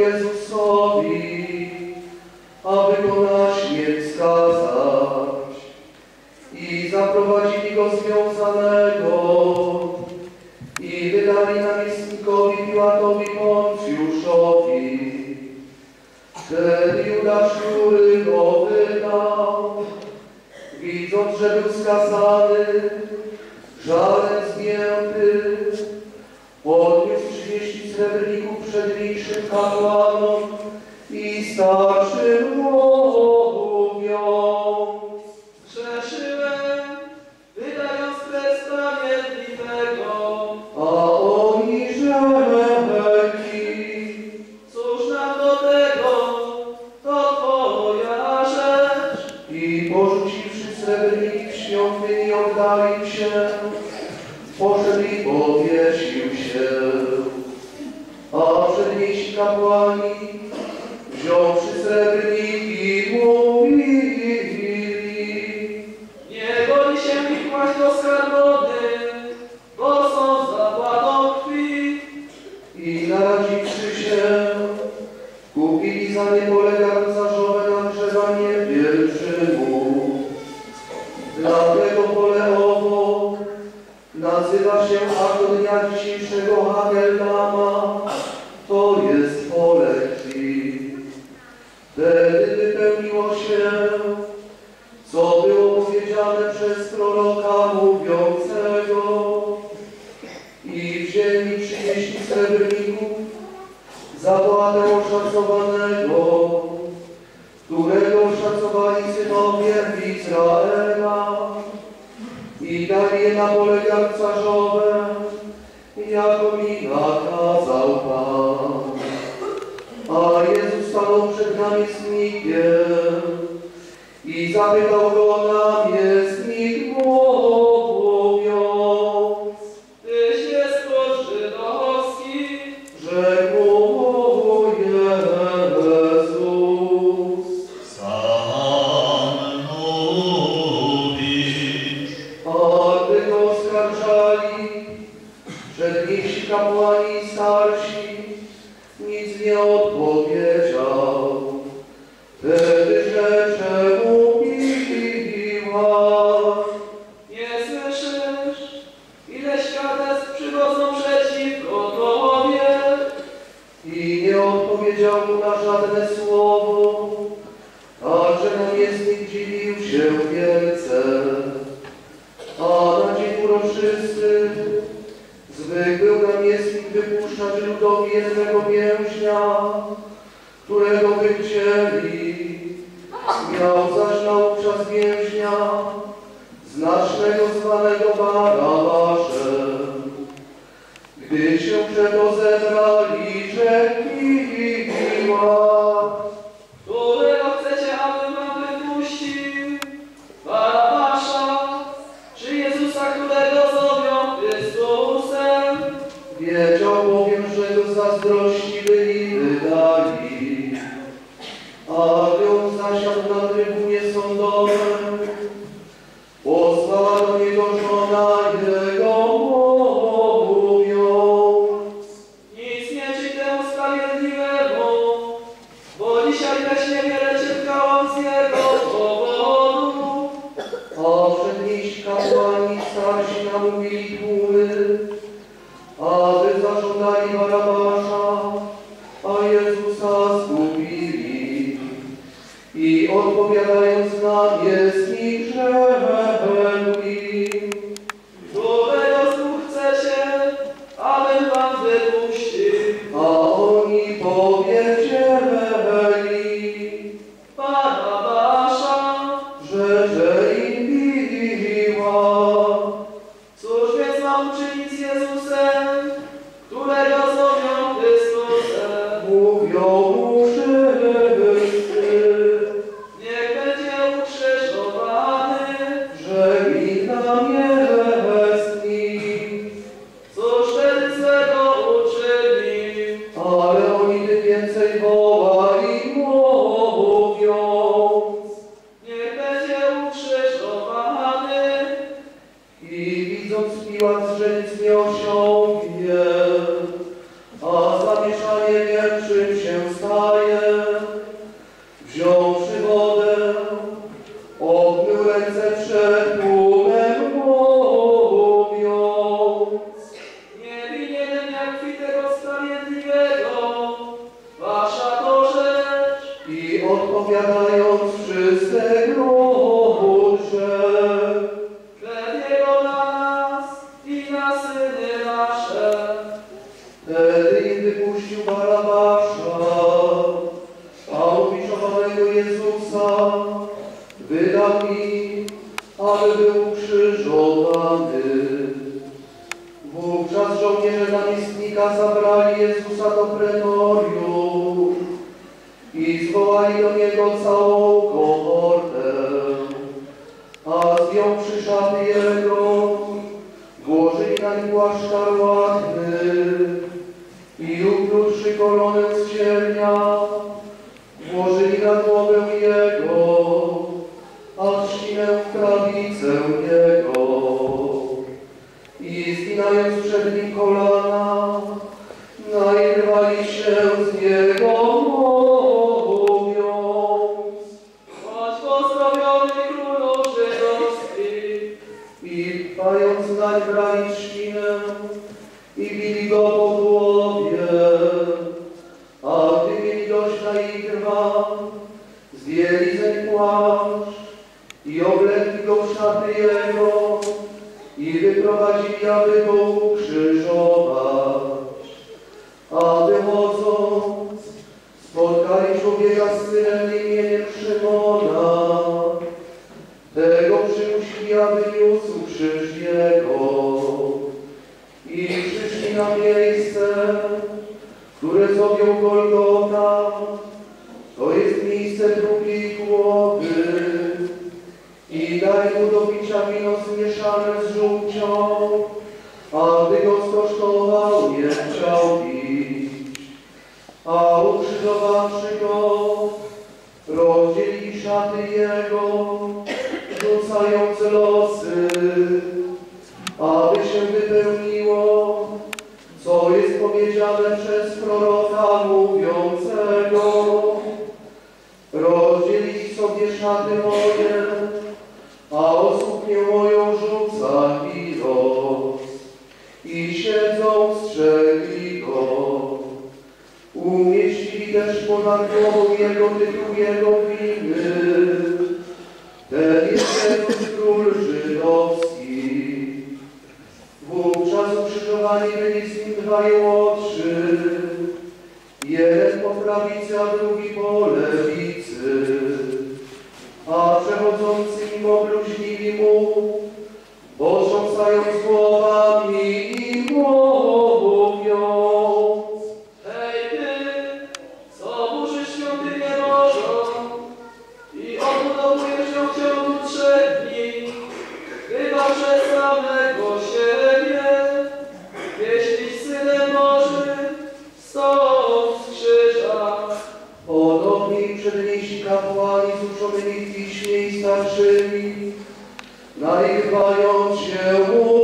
Jezusowi, aby go na śmierć skazać. I zaprowadzili go związanego i wydali namiestnikowi Piłatowi Poncjuszowi. Wtedy Judasz, który go wydał, widząc, że był skazany, żalem zgięty, podniósł trzydzieści srebrników przed licznym kapłanom i starszym wziąwszy srebrniki, mówili, Nie boi się ich kłaść do skarbony, bo są zapłatą krwi. I naradziwszy się, kupili za nie pole garncarzowe na grzebanie pielgrzymu. Dlatego pole owo nazywa się aż do dnia dzisiejszego Hagelama, przez proroka mówiącego, i wzięli trzydzieści srebrników zapłatę oszacowanego, którego oszacowali synowie Izraela i dali je na pole garncarzowe, jako mi nakazał Pan. A Jezus stanął przed namiestnikiem i zapytał go namiestnik kapłani starsi, nic nie odpowiedział. Znacznego zwanego Barabaszem. Gdy się przeto zebrali, rzekli Piłat, Którego chcecie, aby wam wypuścił? Barabasza, czy Jezusa, którego zowią Chrystusem? Wiedział bowiem, że go zazdrości Jezusa zgubili. I odpowiadając namiestnik rzekł Piłat żyć nie osiągnie, a zamieszanie wiem, czym się staje. Wziąwszy wodę, obmył ręce przed tłumem mówiąc. Nie winienem jak kwitego sprawiedliwego, wasza to rzecz. I odpowiadając wszyscy grą. wypuścił Barabasza, a ukrzyżowanego Jezusa wydał mi, aby był ukrzyżowany. Wówczas żołnierze namiestnika zabrali Jezusa do pretorium i zwołali do niego całą kohortę, a z nią szaty jego, włożyli na nim płaszcz koronę z siernia, włożyli na głowę jego, a trzcinę w prawicę jego. I zginając przed nim kolana, nairwali się z żydowski. I pając nań brali aby go ukrzyżować. A wychodząc, spotkali człowieka z synem imieniem Szymona, tego przymusili, aby niósł krzyż jego. I przyszli na miejsce, które zowią Golgota, to jest miejsce drugiej głowy. Daj mu do picia wino zmieszane z żółcią, aby go skosztował, nie chciał pić. A ukrzyżowawszy go, rozdzielili szaty jego, rzucając losy, aby się wypełniło, co jest powiedziane przez proroka mówiącego. Rozdzielili sobie szaty moje, Głową jego tytuł jego winy. Ten jest Jezus król żydowski. Wówczas ukrzyżowani byli z nim dwaj młodszy. Jeden po prawicy, a drugi po lewicy. A przechodzący im obluźnili mu, potrząsając głowami Podobnie i przedniejsi kapłani z uczonymi w piśmie i starszymi, nagrywając się mu